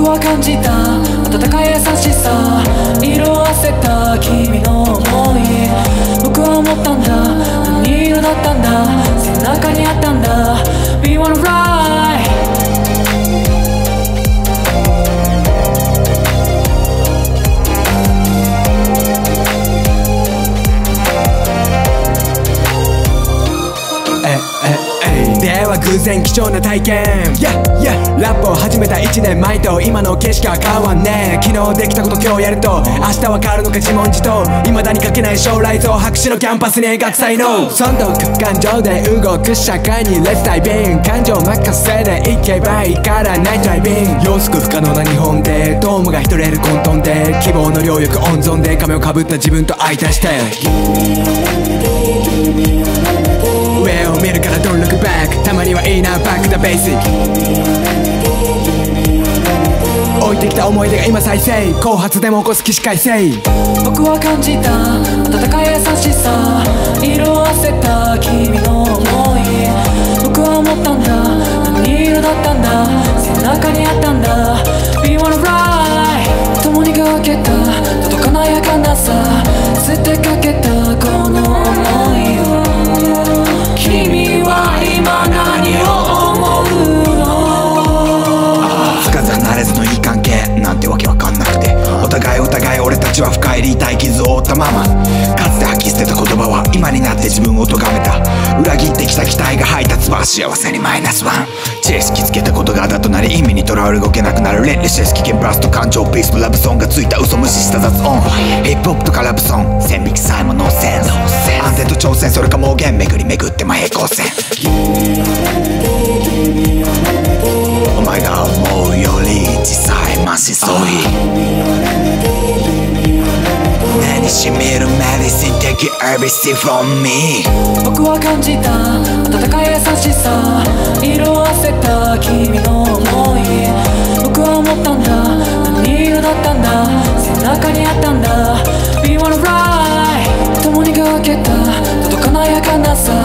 僕は感じた偶然貴重な体験。Yeah, yeah. ラップを始めた1年前と今の景色は変わんねえ。昨日できたこと今日やると明日は変わるのか自問自答。未だに書けない将来像白紙のキャンパスに描く才能。損得感情で動く社会にレッツダイビン感情任せでいけばいいからナイトダイビング。予測不可能な日本でドームが一人いる混沌で希望の領域温存で髪をかぶった自分と相対して。置いてきた思い出が今再生。後発でも起こす起死回生。僕は感じた。温かい優しさ。色あせた。君の想い。僕は思ったんだ。何色だったんだ。背中にあったんだ。We wanna ride 共にかけた。届かない儚さ。捨てかは深入り痛い傷を負ったまま。かつて吐き捨てた言葉は今になって自分を咎めた。裏切ってきた期待が吐いた唾幸せにマイナスワン。知識つけたことがだとなり意味にとらわれ動けなくなる。レッレシェス危険プラスと感情ピースとラブソンがついた嘘無視した雑音。ヒップホップとかラブソン。線引きさえもノーセンス。安全と挑戦。それか盲言巡り巡っても平行線。しみるメディシン Take everything from me 僕は感じた温かい優しさ色あせた君の想い。僕は思ったんだ何色だったんだ背中にあったんだ。We wanna ride 共にかけた届かない儚さ。